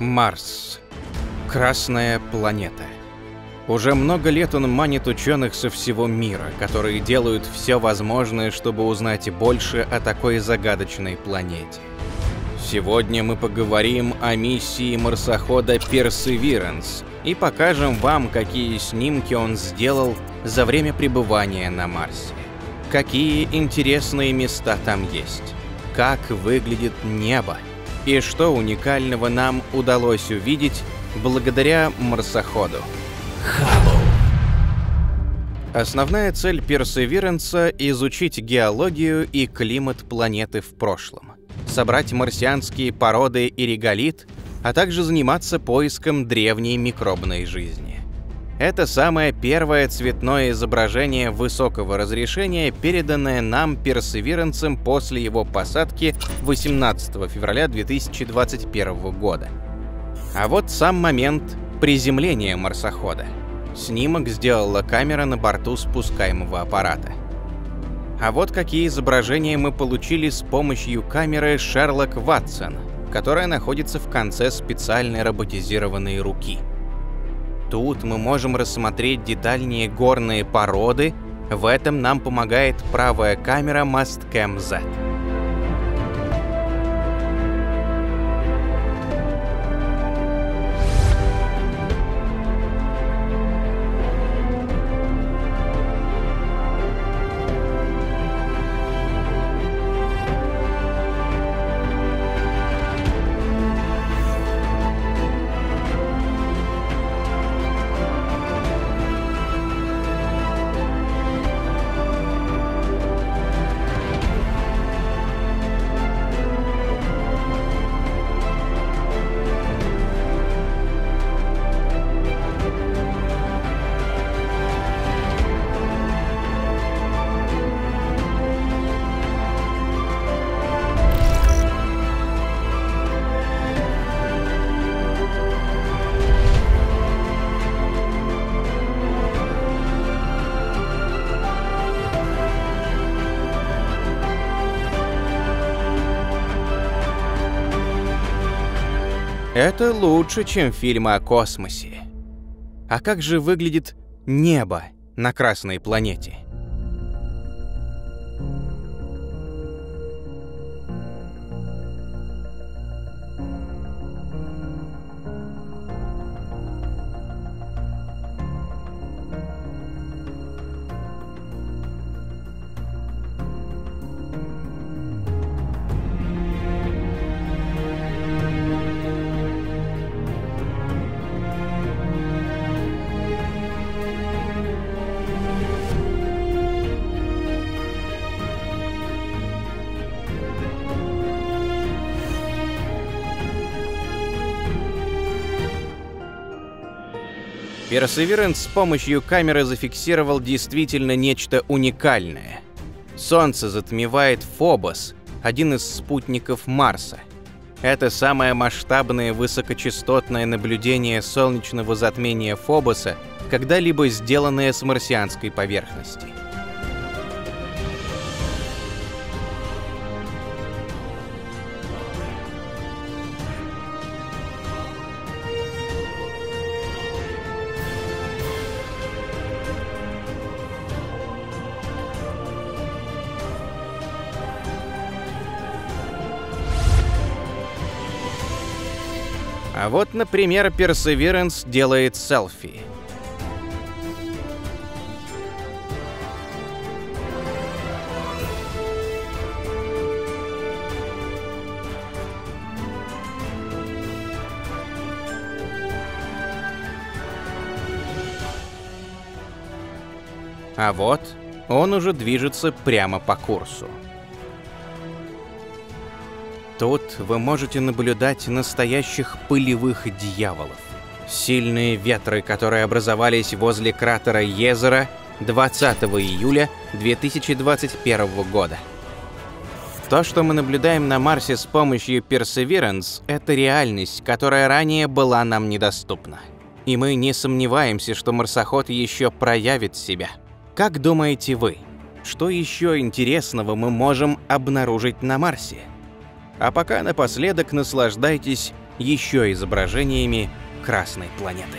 Марс. Красная планета. Уже много лет он манит ученых со всего мира, которые делают все возможное, чтобы узнать больше о такой загадочной планете. Сегодня мы поговорим о миссии марсохода Perseverance и покажем вам, какие снимки он сделал за время пребывания на Марсе. Какие интересные места там есть. Как выглядит небо и что уникального нам удалось увидеть благодаря марсоходу. Основная цель Персеверенса — изучить геологию и климат планеты в прошлом, собрать марсианские породы и реголит, а также заниматься поиском древней микробной жизни. Это самое первое цветное изображение высокого разрешения, переданное нам персеверенцем после его посадки 18 февраля 2021 года. А вот сам момент приземления марсохода. Снимок сделала камера на борту спускаемого аппарата. А вот какие изображения мы получили с помощью камеры Шерлок Ватсон, которая находится в конце специальной роботизированной руки – Тут мы можем рассмотреть детальнее горные породы, в этом нам помогает правая камера Mastcam Z. Это лучше, чем фильмы о космосе. А как же выглядит небо на Красной планете? Персеверанс с помощью камеры зафиксировал действительно нечто уникальное. Солнце затмевает Фобос, один из спутников Марса. Это самое масштабное высокочастотное наблюдение солнечного затмения Фобоса, когда-либо сделанное с марсианской поверхности. А вот, например, Perseverance делает селфи. А вот он уже движется прямо по курсу. Тут вы можете наблюдать настоящих пылевых дьяволов. Сильные ветры, которые образовались возле кратера Езера 20 июля 2021 года. То, что мы наблюдаем на Марсе с помощью Perseverance, это реальность, которая ранее была нам недоступна. И мы не сомневаемся, что марсоход еще проявит себя. Как думаете вы, что еще интересного мы можем обнаружить на Марсе? А пока напоследок наслаждайтесь еще изображениями Красной планеты.